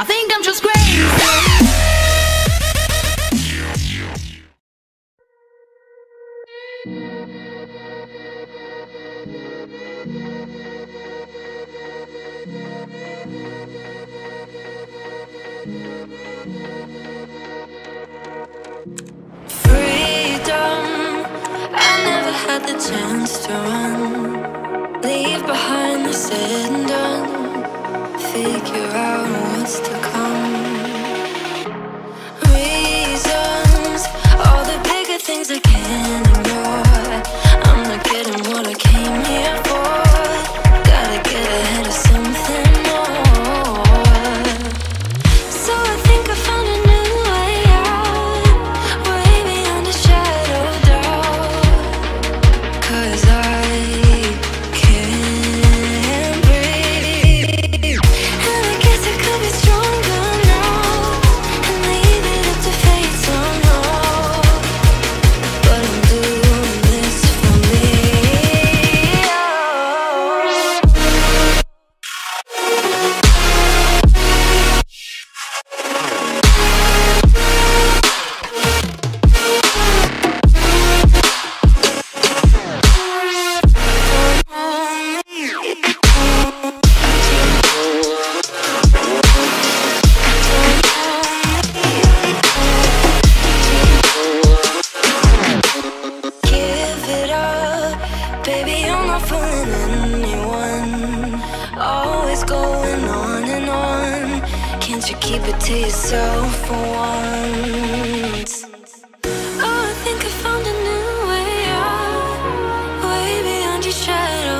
I think I'm just had the chance to run. Leave behind the said and done. Figure out what's to come. Baby, I'm not fooling anyone. Always going on and on. Can't you keep it to yourself for once? Oh, I think I found a new way out. Way beyond your shadow.